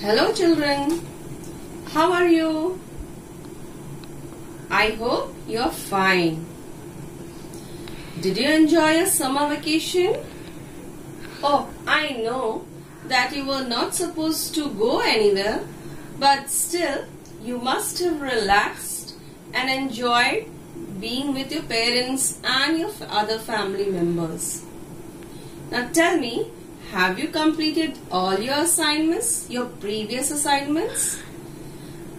Hello children. How are you? I hope you're fine. Did you enjoy your summer vacation? Oh, I know that you were not supposed to go anywhere, but still you must have relaxed and enjoyed being with your parents and your other family members. Now tell me, have you completed all your assignments, your previous assignments?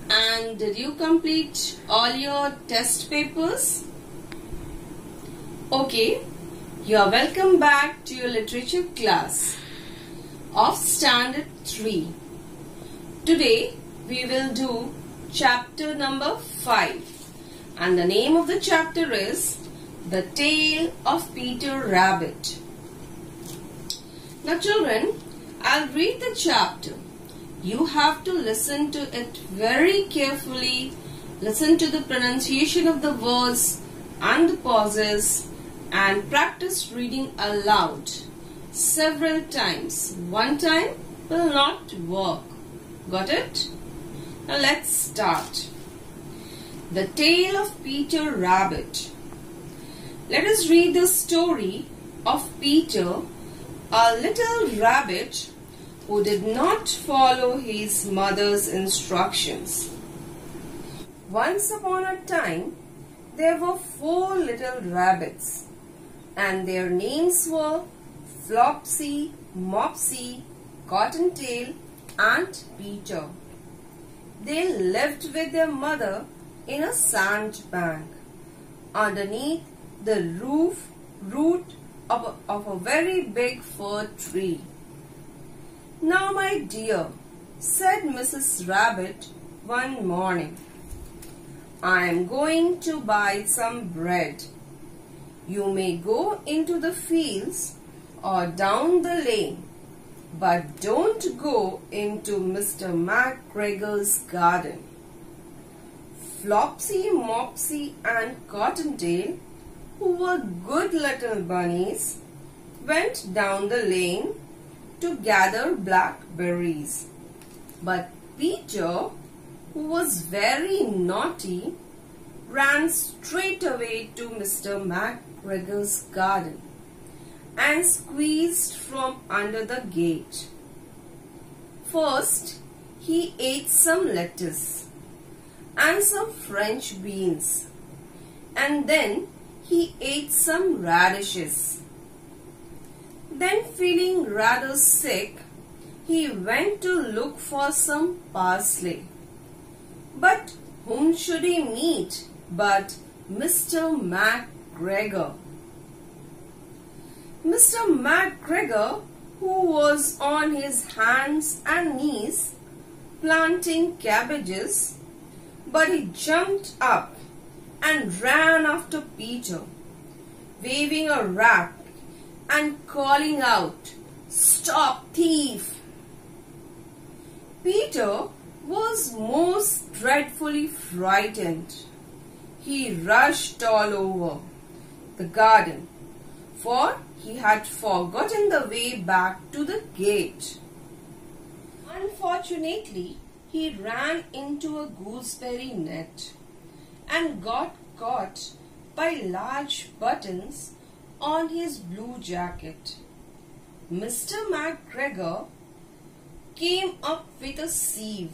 And did you complete all your test papers? Okay, you are welcome back to your literature class of standard 3. Today we will do chapter number 5 and the name of the chapter is The Tale of Peter Rabbit. Now children, I'll read the chapter. You have to listen to it very carefully. Listen to the pronunciation of the words and the pauses and practice reading aloud several times. One time will not work. Got it? Now let's start. The Tale of Peter Rabbit. Let us read the story of Peter a little rabbit who did not follow his mother's instructions. Once upon a time, there were four little rabbits, and their names were Flopsy, Mopsy, Cottontail, and Peter. They lived with their mother in a sand bank, underneath the roof root of a, of a very big fir tree. Now, my dear, said Mrs. Rabbit one morning, I am going to buy some bread. You may go into the fields or down the lane, but don't go into Mr. McGregor's garden. Flopsy, Mopsy, and Cottontail who were good little bunnies, went down the lane to gather blackberries. But Peter, who was very naughty, ran straight away to Mr. McGregor's garden and squeezed from under the gate. First, he ate some lettuce and some French beans and then he ate some radishes. Then feeling rather sick, he went to look for some parsley. But whom should he meet but Mr. McGregor? Mr. McGregor, who was on his hands and knees planting cabbages, but he jumped up and ran after Peter, waving a rag and calling out, Stop, thief! Peter was most dreadfully frightened. He rushed all over the garden, for he had forgotten the way back to the gate. Unfortunately, he ran into a gooseberry net and got caught by large buttons on his blue jacket. Mr. McGregor came up with a sieve,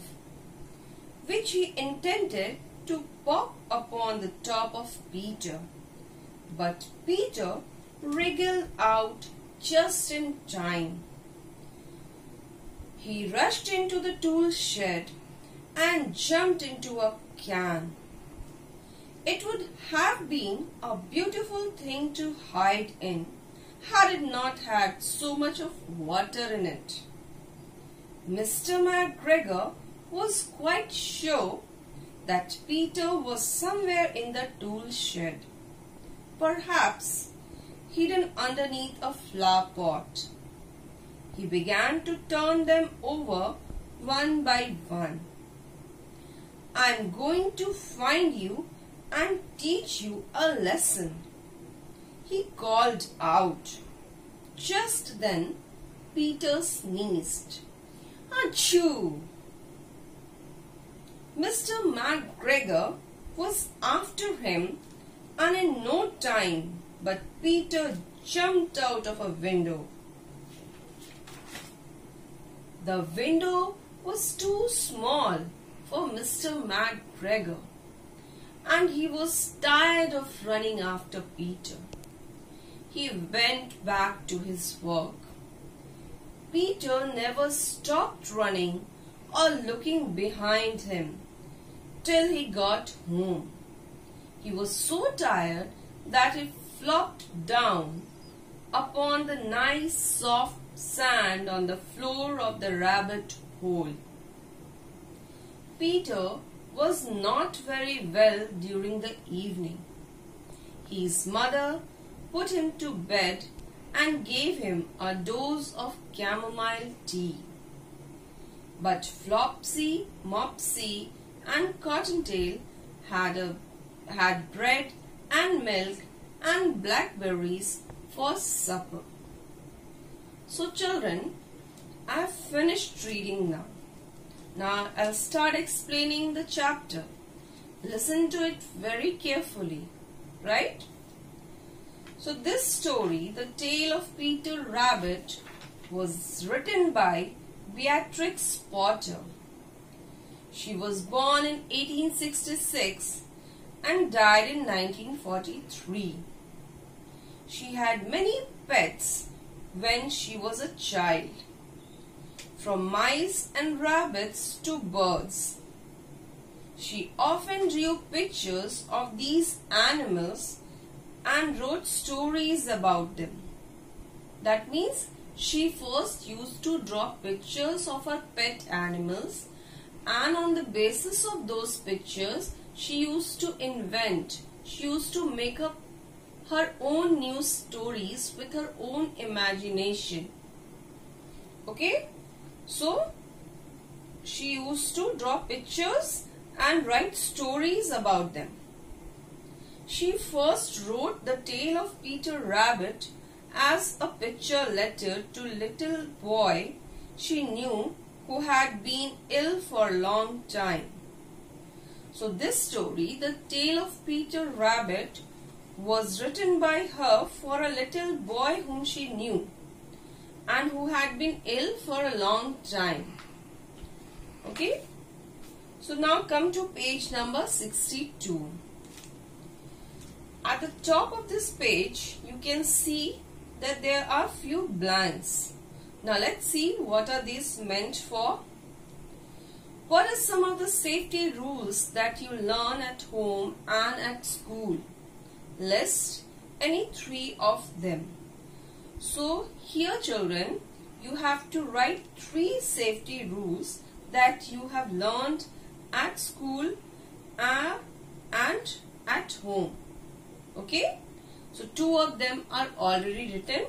which he intended to pop upon the top of Peter. But Peter wriggled out just in time. He rushed into the tool shed and jumped into a can. It would have been a beautiful thing to hide in had it not had so much of water in it. Mr. McGregor was quite sure that Peter was somewhere in the tool shed, perhaps hidden underneath a flower pot. He began to turn them over one by one. I'm going to find you and teach you a lesson. He called out. Just then, Peter sneezed. Achoo! Mr. McGregor was after him and in no time but Peter jumped out of a window. The window was too small for Mr. McGregor and he was tired of running after Peter. He went back to his work. Peter never stopped running or looking behind him till he got home. He was so tired that he flopped down upon the nice soft sand on the floor of the rabbit hole. Peter was not very well during the evening. His mother put him to bed and gave him a dose of chamomile tea. But Flopsy, Mopsy and Cottontail had, a, had bread and milk and blackberries for supper. So children, I have finished reading now. Now I'll start explaining the chapter. Listen to it very carefully, right? So this story, The Tale of Peter Rabbit, was written by Beatrix Potter. She was born in 1866 and died in 1943. She had many pets when she was a child, from mice and rabbits to birds. She often drew pictures of these animals and wrote stories about them. That means she first used to draw pictures of her pet animals and on the basis of those pictures she used to invent, she used to make up her own new stories with her own imagination. Okay? So, she used to draw pictures and write stories about them. She first wrote the tale of Peter Rabbit as a picture letter to little boy she knew who had been ill for a long time. So this story, the tale of Peter Rabbit, was written by her for a little boy whom she knew and who had been ill for a long time. Okay. So now come to page number 62. At the top of this page, you can see that there are few blanks. Now let's see what are these meant for. What are some of the safety rules that you learn at home and at school? List any three of them. So here children, you have to write three safety rules that you have learned at school uh, and at home. Okay? So two of them are already written.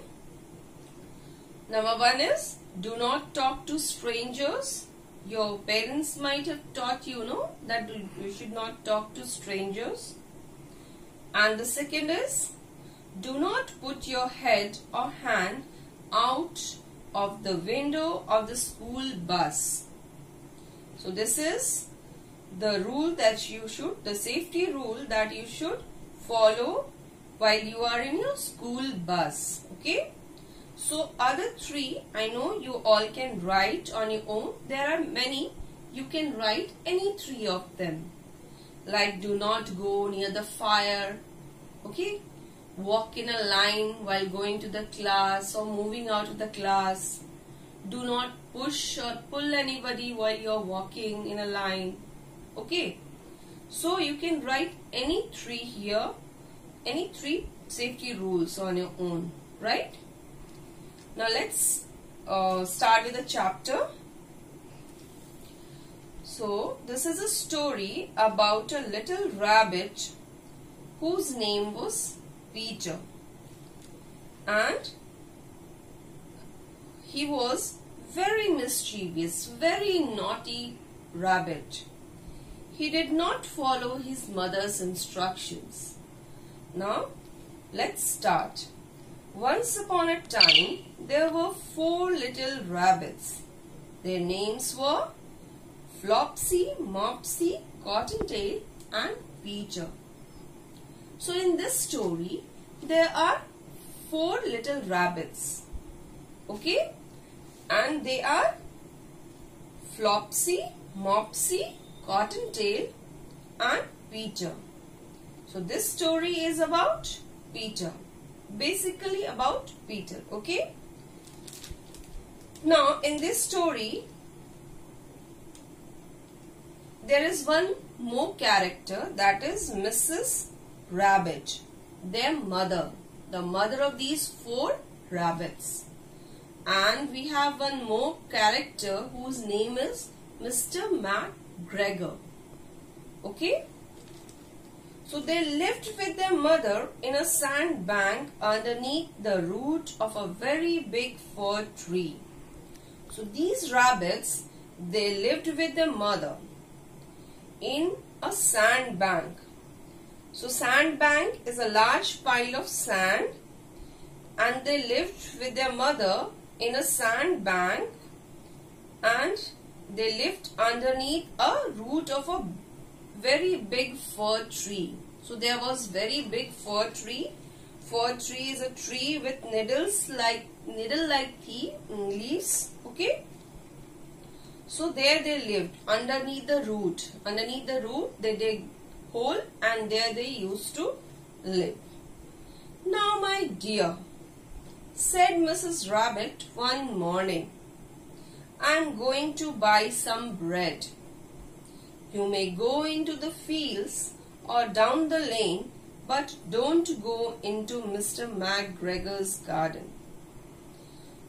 Number one is do not talk to strangers. Your parents might have taught you, know, that you should not talk to strangers. And the second is do not put your head or hand out of the window of the school bus. So this is the rule that you should, the safety rule that you should follow while you are in your school bus. Okay. So other three, I know you all can write on your own. There are many. You can write any three of them. Like do not go near the fire. Okay. Walk in a line while going to the class or moving out of the class. Do not push or pull anybody while you're walking in a line. Okay. So you can write any three here any three safety rules on your own, right? Now let's uh, start with the chapter. So this is a story about a little rabbit whose name was Peter and he was very mischievous, very naughty rabbit. He did not follow his mother's instructions now, let's start. Once upon a time, there were four little rabbits. Their names were Flopsy, Mopsy, Cottontail and Peter. So in this story, there are four little rabbits. Okay? And they are Flopsy, Mopsy, Cottontail and Peter. So this story is about Peter. Basically about Peter. Okay? Now in this story, there is one more character that is Mrs. Rabbit, their mother, the mother of these four rabbits. And we have one more character whose name is Mr. McGregor. Okay? So they lived with their mother in a sand bank underneath the root of a very big fir tree. So these rabbits, they lived with their mother in a sand bank. So sand bank is a large pile of sand and they lived with their mother in a sand bank and they lived underneath a root of a very big fir tree. So there was very big fir tree. Fir tree is a tree with needles like needle like leaves. Okay. So there they lived underneath the root. Underneath the root they dig hole and there they used to live. Now my dear, said Mrs. Rabbit one morning, I am going to buy some bread. You may go into the fields or down the lane, but don't go into Mr. McGregor's garden.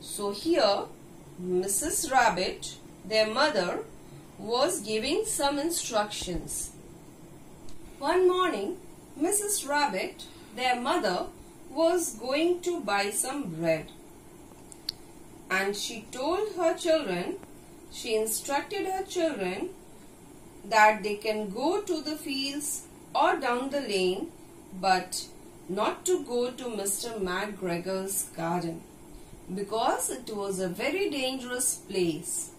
So here, Mrs. Rabbit, their mother, was giving some instructions. One morning, Mrs. Rabbit, their mother, was going to buy some bread. And she told her children, she instructed her children that they can go to the fields or down the lane, but not to go to Mr. McGregor's garden because it was a very dangerous place.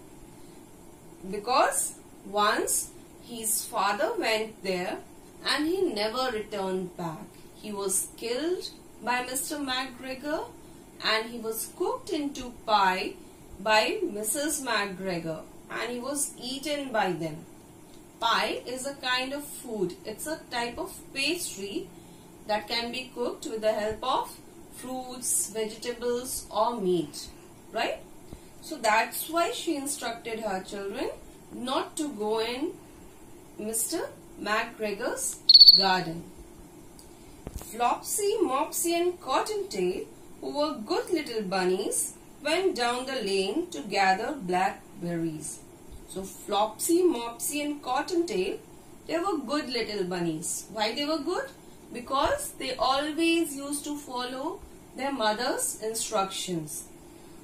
Because once his father went there and he never returned back. He was killed by Mr. McGregor and he was cooked into pie by Mrs. McGregor and he was eaten by them. Pie is a kind of food. It's a type of pastry that can be cooked with the help of fruits, vegetables or meat. Right? So that's why she instructed her children not to go in Mr. McGregor's garden. Flopsy, Mopsy and Cottontail, who were good little bunnies, went down the lane to gather blackberries. So Flopsy, Mopsy and Cottontail, they were good little bunnies. Why they were good? Because they always used to follow their mother's instructions.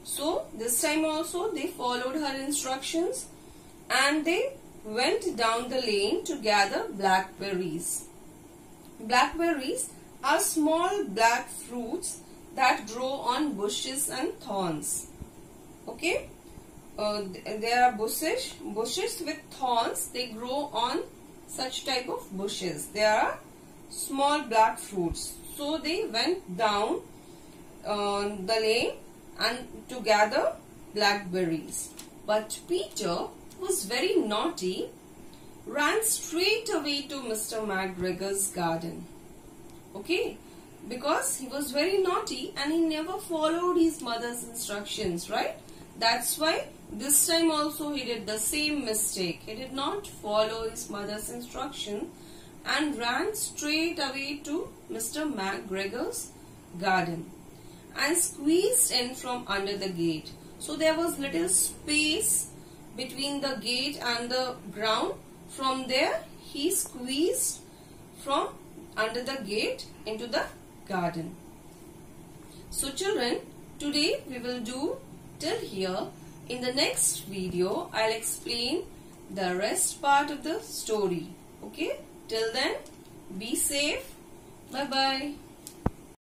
So this time also they followed her instructions and they went down the lane to gather blackberries. Blackberries are small black fruits that grow on bushes and thorns. Okay uh, there are bushes bushes with thorns they grow on such type of bushes there are small black fruits so they went down uh, the lane and to gather blackberries but peter was very naughty ran straight away to mr mcgregor's garden okay because he was very naughty and he never followed his mother's instructions right that's why this time also he did the same mistake. He did not follow his mother's instruction and ran straight away to Mr. McGregor's garden and squeezed in from under the gate. So there was little space between the gate and the ground. From there he squeezed from under the gate into the garden. So children, today we will do till here in the next video, I'll explain the rest part of the story. Okay? Till then, be safe. Bye-bye.